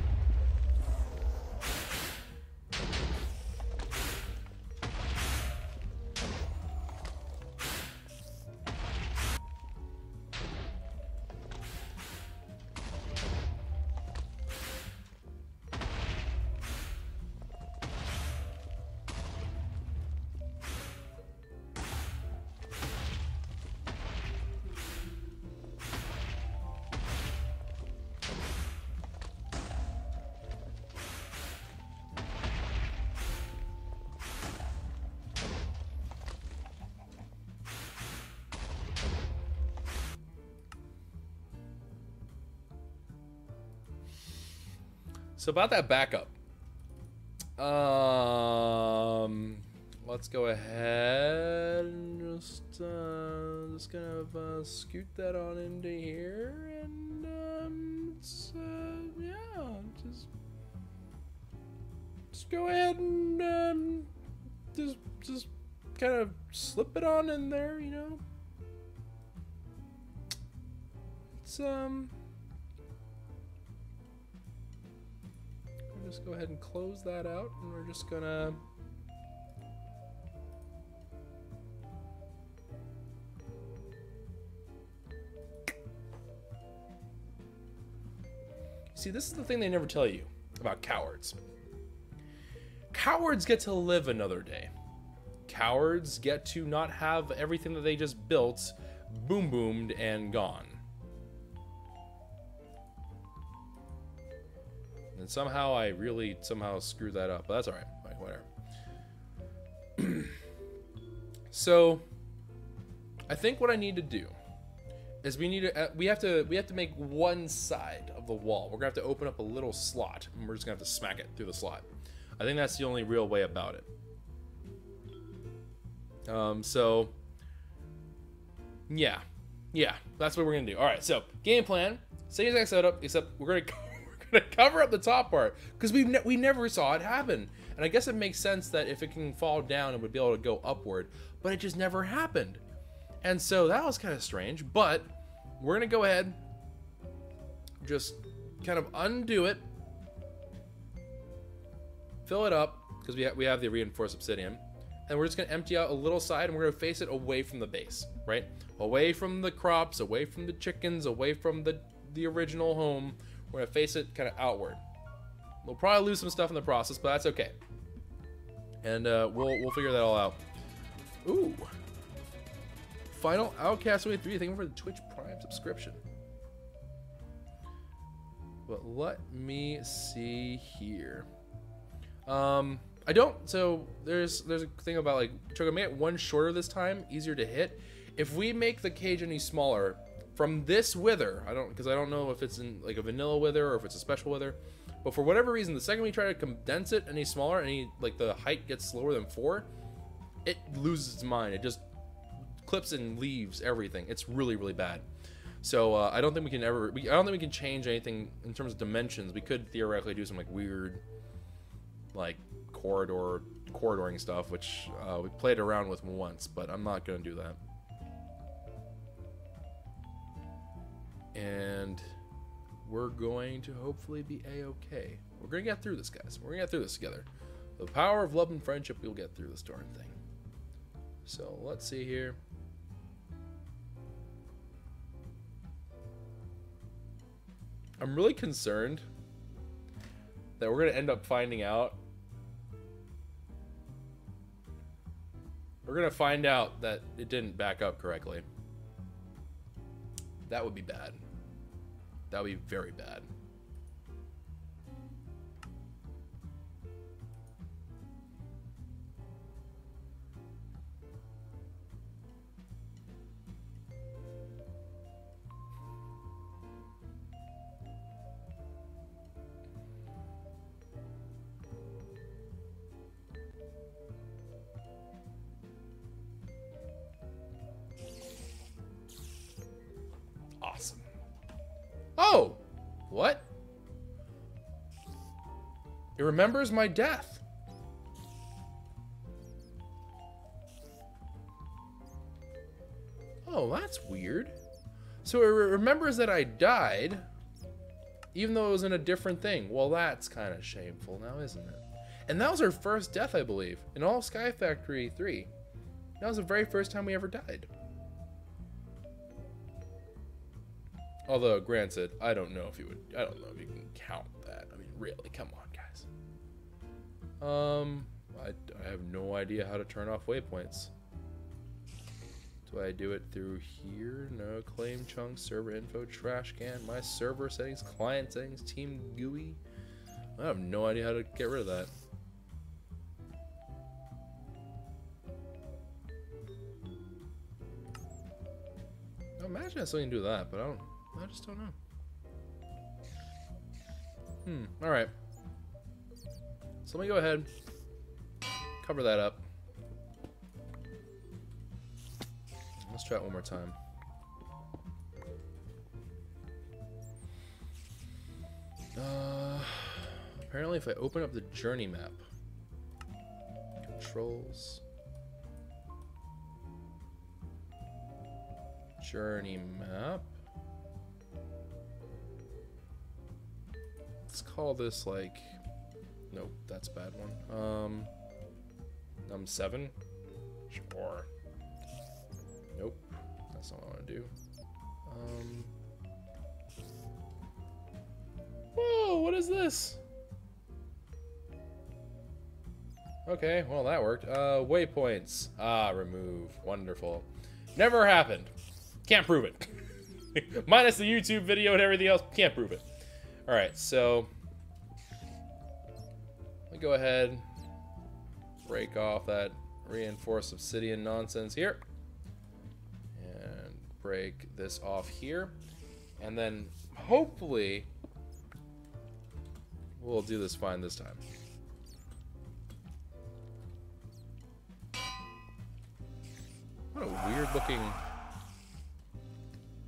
So about that backup. Um, let's go ahead and just uh, just kind of uh, scoot that on into here, and um, it's, uh, yeah, just just go ahead and um, just just kind of slip it on in there, you know. It's um. Just go ahead and close that out and we're just gonna See, this is the thing they never tell you about cowards. Cowards get to live another day. Cowards get to not have everything that they just built boom boomed and gone. And somehow I really somehow screwed that up, but that's all right. Like, whatever. so, I think what I need to do is we need to uh, we have to we have to make one side of the wall. We're gonna have to open up a little slot, and we're just gonna have to smack it through the slot. I think that's the only real way about it. Um, so yeah, yeah, that's what we're gonna do. All right, so game plan, same exact setup, except we're gonna gonna cover up the top part because we ne we never saw it happen. And I guess it makes sense that if it can fall down, it would be able to go upward, but it just never happened. And so that was kind of strange. But we're gonna go ahead, just kind of undo it, fill it up because we ha we have the reinforced obsidian. And we're just gonna empty out a little side and we're gonna face it away from the base, right? Away from the crops, away from the chickens, away from the, the original home. We're gonna face it kind of outward. We'll probably lose some stuff in the process, but that's okay. And uh, we'll we'll figure that all out. Ooh. Final Outcast Way 3, thank you for the Twitch Prime subscription. But let me see here. Um, I don't. So there's there's a thing about like to make it one shorter this time, easier to hit. If we make the cage any smaller, from this wither, I don't because I don't know if it's in like a vanilla wither or if it's a special wither, but for whatever reason, the second we try to condense it any smaller, any like the height gets slower than four, it loses its mind. It just clips and leaves everything. It's really really bad. So uh, I don't think we can ever. We, I don't think we can change anything in terms of dimensions. We could theoretically do some like weird, like corridor corridoring stuff, which uh, we played around with once, but I'm not gonna do that. And we're going to hopefully be a-okay. We're gonna get through this, guys. We're gonna get through this together. The power of love and friendship, we'll get through this darn thing. So let's see here. I'm really concerned that we're gonna end up finding out. We're gonna find out that it didn't back up correctly. That would be bad. That would be very bad. What? It remembers my death. Oh, that's weird. So it re- remembers that I died, even though it was in a different thing. Well, that's kind of shameful now, isn't it? And that was our first death, I believe, in all Sky Factory 3. That was the very first time we ever died. Although, granted, I don't know if you would. I don't know if you can count that. I mean, really, come on, guys. Um, I, I have no idea how to turn off waypoints. Do I do it through here? No. Claim chunk, server info, trash can, my server settings, client settings, team GUI. I have no idea how to get rid of that. I imagine I still can do that, but I don't. I just don't know. Hmm. All right. So let me go ahead, cover that up. Let's try it one more time. Uh, apparently, if I open up the journey map, controls, journey map. Let's call this like, nope, that's a bad one. Um, num seven, sure. Nope, that's not what I want to do. Um, whoa, what is this? Okay, well that worked. Uh, waypoints. Ah, remove. Wonderful. Never happened. Can't prove it. Minus the YouTube video and everything else, can't prove it. All right, so let me go ahead, break off that reinforced obsidian nonsense here, and break this off here, and then hopefully we'll do this fine this time. What a weird looking,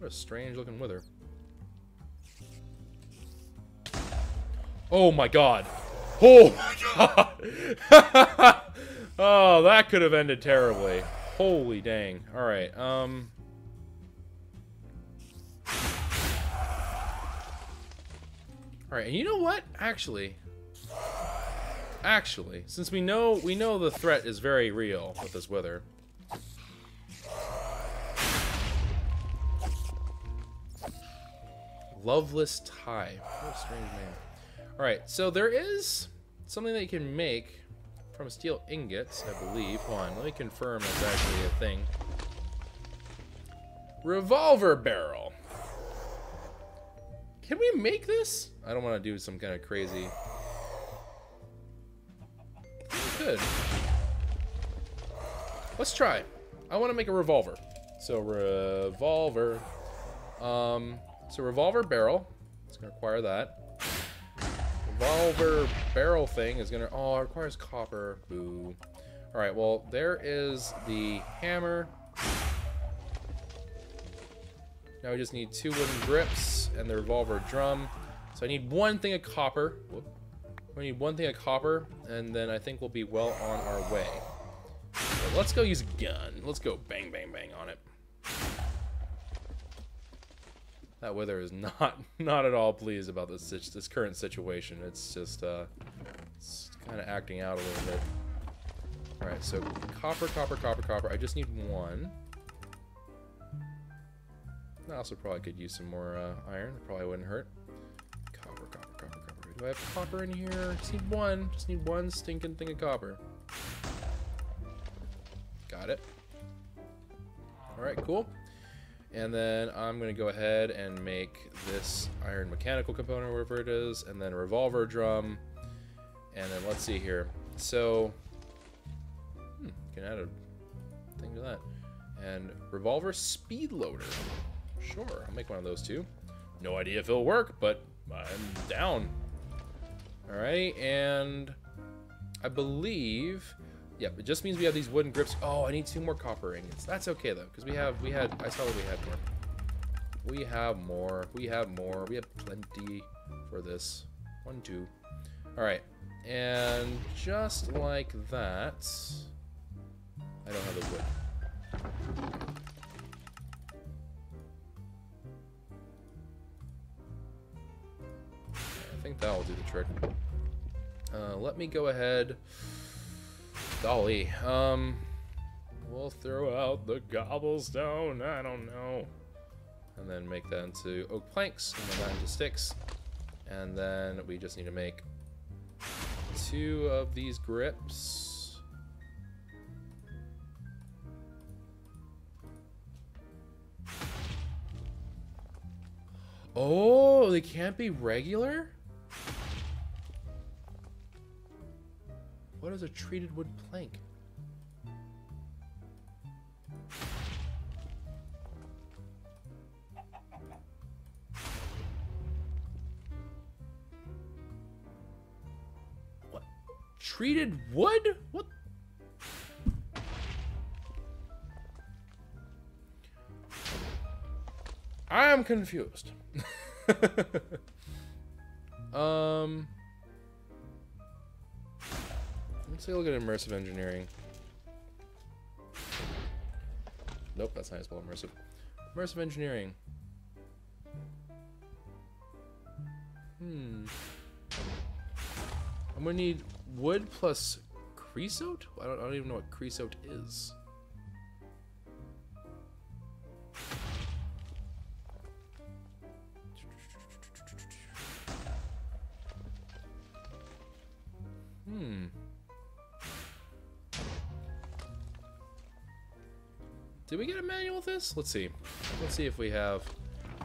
what a strange looking wither. Oh my god. Oh my god. oh, that could have ended terribly. Holy dang. Alright, um... Alright, and you know what? Actually... Actually, since we know we know the threat is very real with this wither. Loveless Tie. What a strange name. Alright, so there is something that you can make from steel ingots, I believe. Hold on, let me confirm it's actually a thing. Revolver barrel. Can we make this? I don't want to do some kind of crazy... Good. Let's try. I want to make a revolver. So revolver. Um, so revolver barrel. It's gonna require that. Revolver barrel thing is gonna. Oh, it requires copper. Boo. All right. Well, there is the hammer. Now we just need two wooden grips and the revolver drum. So I need one thing of copper. Whoop. We need one thing of copper, and then I think we'll be well on our way. So let's go use a gun. Let's go bang, bang, bang on it. That wither is not not at all pleased about this this current situation. It's just uh, it's kind of acting out a little bit. All right, so copper, copper, copper, copper. I just need one. I also probably could use some more uh, iron. Probably wouldn't hurt. Copper, copper, copper, copper. Do I have copper in here? Just need one. Just need one stinking thing of copper. Got it. All right, cool. And then I'm going to go ahead and make this iron mechanical component, whatever it is, and then revolver drum. And then let's see here. So, hmm, can add a thing to that. And revolver speed loader. Sure, I'll make one of those too. No idea if it'll work, but I'm down. Alright, and I believe Yep, it just means we have these wooden grips. Oh, I need two more copper ingots. That's okay though, because we have we had I saw that we had more. We have more. We have more. We have plenty for this. One, two. Alright. And just like that. I don't have the wood. I think that'll do the trick. Uh, let me go ahead. Golly. Um, we'll throw out the cobblestone. I don't know. And then make that into oak planks, and then that into sticks. And then we just need to make two of these grips. Oh, they can't be regular? What is a treated wood plank? What? Treated wood? What? I am confused. um... Let's take a look at immersive engineering. Nope, that's not as well immersive. Immersive engineering. Hmm. I'm gonna need wood plus creosote? I don't, I don't even know what creosote is. Hmm. Did we get a manual with this? Let's see. Let's see if we have...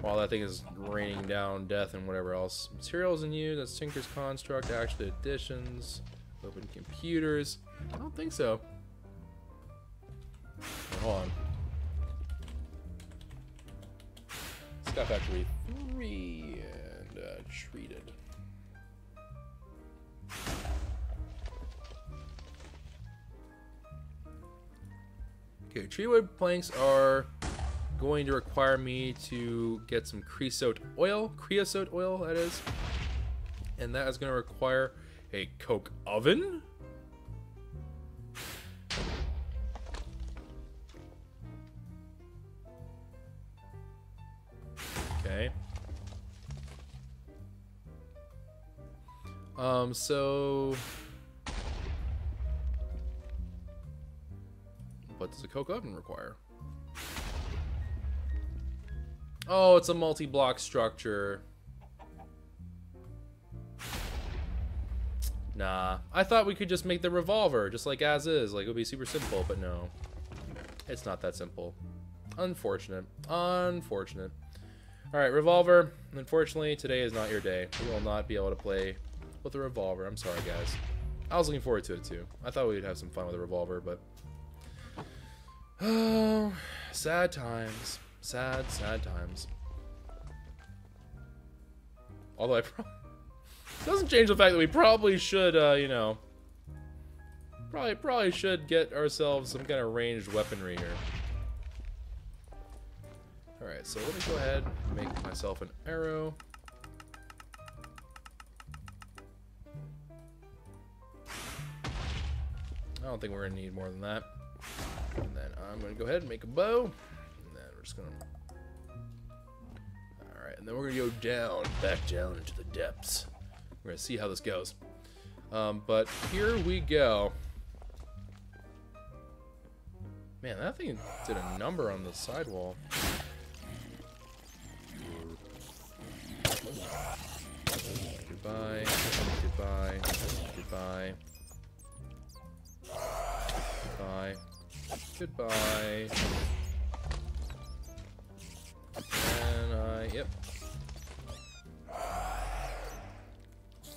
While that thing is raining down death and whatever else. Materials in use, that's Tinker's Construct, actually additions, open computers. I don't think so. hold on. Stuff actually 3 and uh, treated. Okay, tree wood planks are going to require me to get some creosote oil, creosote oil that is, and that is going to require a coke oven. Okay. Um, so What does a coke oven require? Oh, it's a multi-block structure. Nah. I thought we could just make the revolver, just like as is. Like, it would be super simple, but no. It's not that simple. Unfortunate. Unfortunate. Alright, revolver. Unfortunately, today is not your day. We will not be able to play with a revolver. I'm sorry, guys. I was looking forward to it, too. I thought we'd have some fun with a revolver, but Oh, sad times. Sad, sad times. Although I probably... doesn't change the fact that we probably should, uh, you know, probably probably should get ourselves some kind of ranged weaponry here. All right, so let me go ahead and make myself an arrow. I don't think we're gonna need more than that. And then I'm going to go ahead and make a bow. And then we're just going to... Alright, and then we're going to go down, back down into the depths. We're going to see how this goes. Um, but here we go. Man, that thing did a number on the sidewall. Goodbye. Goodbye. Goodbye. Goodbye. Goodbye. Yep.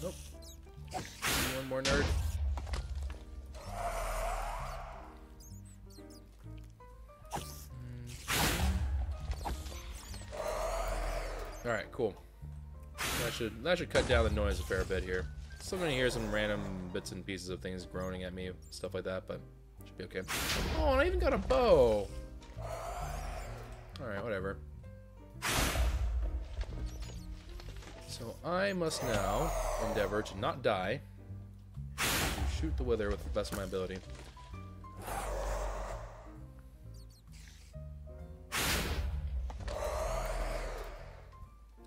Nope. One more nerd. Hmm. Alright, cool. That should that should cut down the noise a fair bit here. Still gonna hear some random bits and pieces of things groaning at me, stuff like that, but should be okay. Oh, and I even got a bow. Alright, whatever. So I must now endeavor to not die. To shoot the wither with the best of my ability.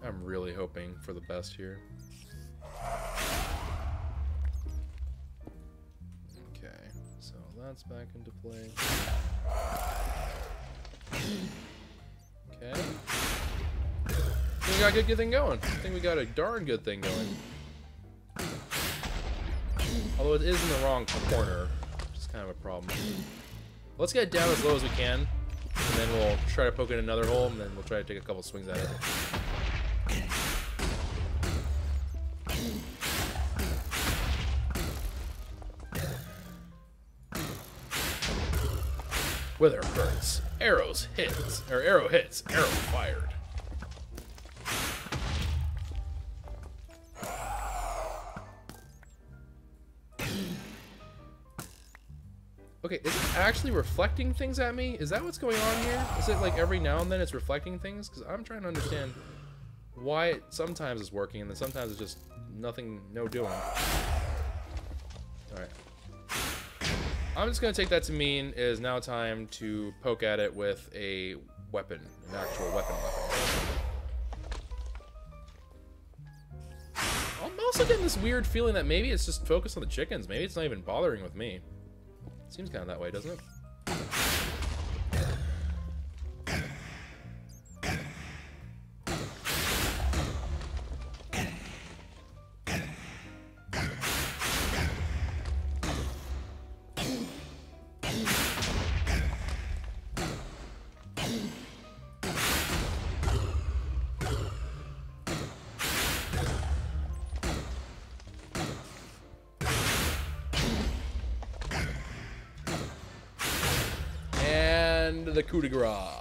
I'm really hoping for the best here. That's back into play. Okay. We got a good, good thing going. I think we got a darn good thing going. Although it is in the wrong corner, which is kind of a problem. Let's get down as low as we can, and then we'll try to poke in another hole, and then we'll try to take a couple swings at it. Wither hurts. Arrows hits. Or arrow hits. Arrow fired. Okay, is it actually reflecting things at me? Is that what's going on here? Is it like every now and then it's reflecting things? Because I'm trying to understand why it sometimes it's working and then sometimes it's just nothing, no doing. Alright. I'm just to take that to mean it is now time to poke at it with a weapon, an actual weapon weapon. I'm also getting this weird feeling that maybe it's just focused on the chickens. Maybe it's not even bothering with me. Seems kind of that way, doesn't it? The coup de grace.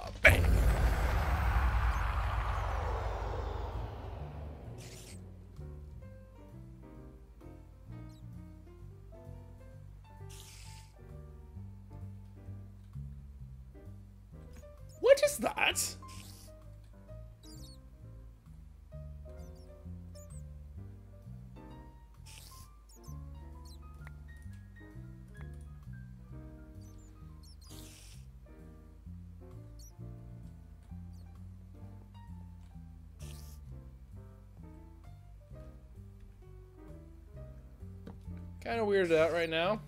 Kind of weirded out right now.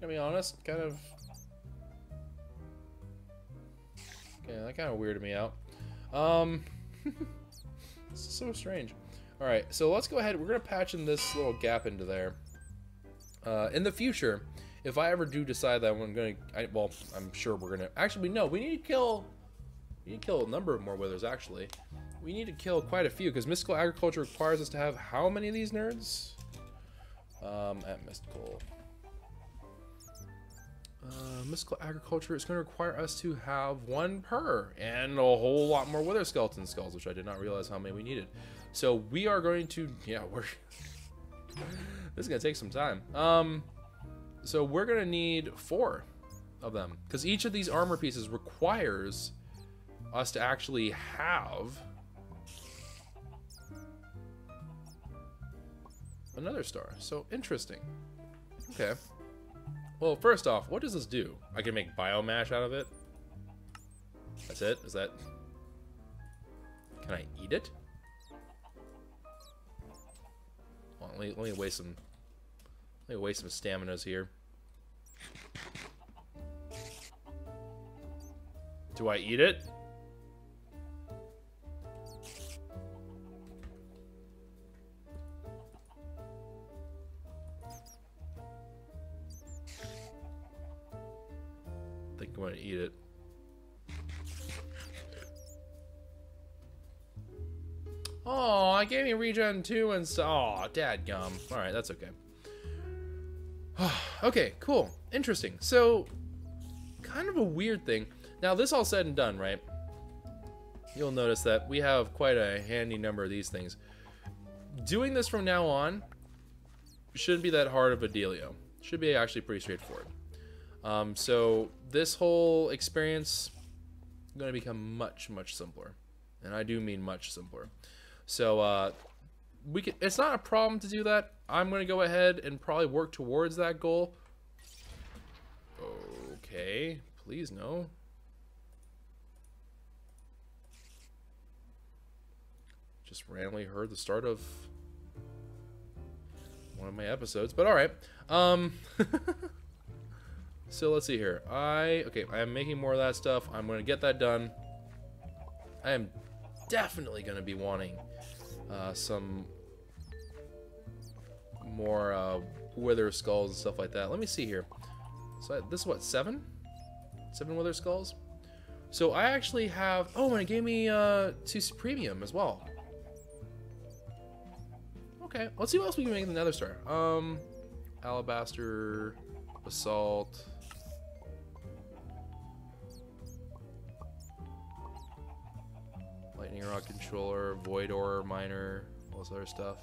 Gonna be honest, kind of. Okay, that kind of weirded me out. Um, this is so strange. All right, so let's go ahead. We're gonna patch in this little gap into there. Uh, in the future, if I ever do decide that I'm gonna, I, well, I'm sure we're gonna. Actually, no, we need to kill. We need to kill a number of more withers. Actually, we need to kill quite a few because mystical agriculture requires us to have how many of these nerds? Um, at mystical. Uh, mystical agriculture is going to require us to have one per and a whole lot more wither skeleton skulls, which I did not realize how many we needed. So we are going to, yeah, we're. this is going to take some time. Um, so we're going to need four of them because each of these armor pieces requires us to actually have another star. So interesting. Okay. Well, first off, what does this do? I can make biomash out of it? That's it? Is that... Can I eat it? Let, me, let me waste some... Let me waste some staminas here. Do I eat it. Regen 2 and so. Oh, dadgum. Alright, that's okay. okay, cool. Interesting. So, kind of a weird thing. Now, this all said and done, right? You'll notice that we have quite a handy number of these things. Doing this from now on shouldn't be that hard of a dealio. Should be actually pretty straightforward. Um, so this whole experience going to become much, much simpler. And I do mean much simpler. So uh, we can, it's not a problem to do that. I'm going to go ahead and probably work towards that goal. Okay, please no. Just randomly heard the start of one of my episodes, but all right. Um, so let's see here. I okay. I am making more of that stuff. I'm going to get that done. I am definitely going to be wanting uh, some more uh, wither skulls and stuff like that. Let me see here. So I, this is what seven, seven wither skulls. So I actually have. Oh, and it gave me uh, two premium as well. Okay, let's see what else we can make in the Nether Star. Um, alabaster, basalt. Lightning rod controller, void ore miner, all this other stuff.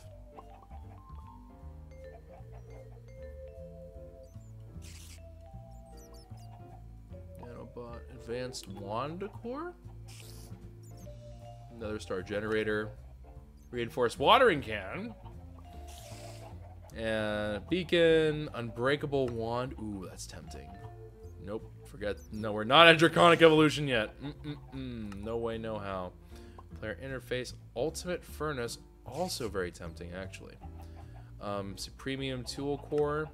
Nanobot, advanced wand core, Nether Star generator, reinforced watering can. And beacon, unbreakable wand. Ooh, that's tempting. Nope, forget. No, we're not at Draconic Evolution yet. Mm -mm -mm. No way, no how. Player interface, ultimate furnace, also very tempting actually. Um, Supremium tool core,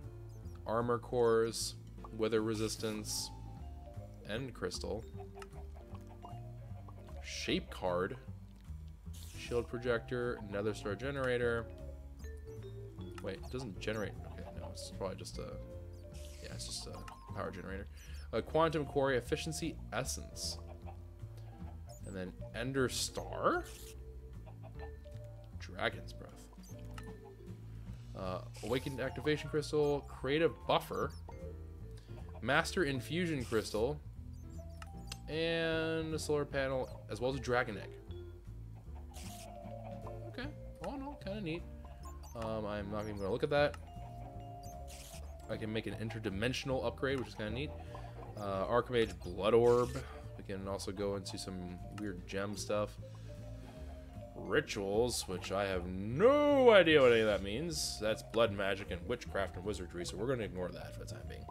armor cores, weather resistance, end crystal, shape card, shield projector, nether star generator. Wait, it doesn't generate. Okay, no, it's probably just a. Yeah, it's just a power generator. A quantum quarry efficiency essence. And then Ender Star. Dragon's Breath. Uh, Awakened Activation Crystal. Creative Buffer. Master Infusion Crystal. And a solar panel, as well as a Dragon Egg. Okay, all in all, kind of neat. Um, I'm not even going to look at that. I can make an interdimensional upgrade, which is kind of neat. Uh, Archmage Blood Orb. We can also go into some weird gem stuff. Rituals, which I have no idea what any of that means. That's blood magic and witchcraft and wizardry, so we're going to ignore that for the time being.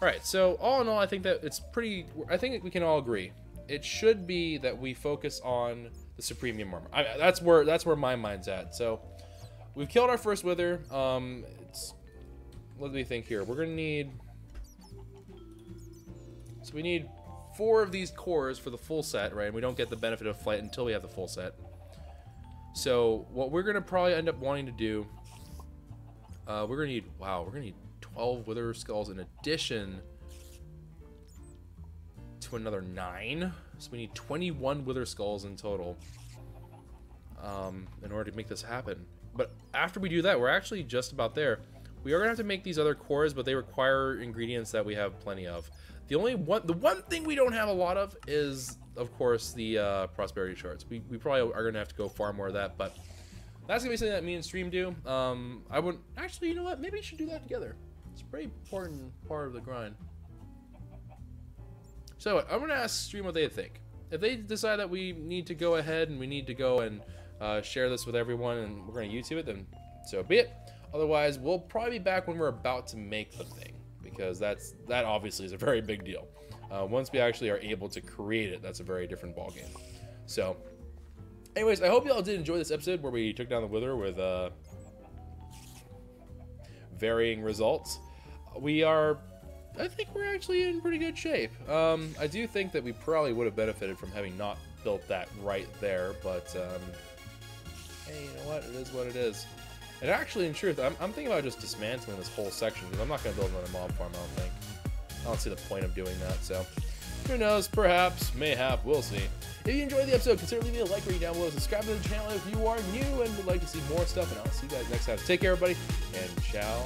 Alright, so all in all, I think that it's pretty... I think we can all agree. It should be that we focus on the Supremium armor. I, that's where that's where my mind's at. So we've killed our first Wither. Um, do we think here? We're to need... So we need four of these cores for the full set, right? And we don't get the benefit of flight until we have the full set. So what we're to probably end up wanting to do, uh, we're to need, wow, we're to need 12 Wither Skulls in addition to another nine. So we need 21 Wither Skulls in total um, in order to make this happen. But after we do that, we're actually just about there. We are going to have to make these other cores, but they require ingredients that we have plenty of. The only one, the one thing we don't have a lot of is, of course, the uh, prosperity shards. We, we probably are gonna have to go far more of that, but that's gonna be something that me and Stream do. Um, I wouldn't actually, you know what? Maybe we should do that together. Pretty important part of the grind. So I'm gonna ask Stream what they think. If they decide that we need to go ahead and we need to go and uh, share this with everyone and we're gonna YouTube it, then so be it. Otherwise, we'll probably be back when we're about to make the thing because that's that obviously is a very big deal. Uh, once we actually are able to create it, that's a very different ballgame. So, anyways, I hope y'all did enjoy this episode where we took down the Wither with uh, varying results. We are, I think we're actually in pretty good shape. Um, I do think that we probably would have benefited from having not built that right there, but um, hey, you know what? It is what it is. And actually, in truth, I'm, I'm thinking about just dismantling this whole section because I'm not going to build another mob farm, I don't think. I don't see the point of doing that, so who knows, perhaps, mayhap, we'll see. If you enjoyed the episode, consider leaving a like rating down below. Subscribe to the channel if you are new and would like to see more stuff. And I'll see you guys next time. Take care, everybody, and ciao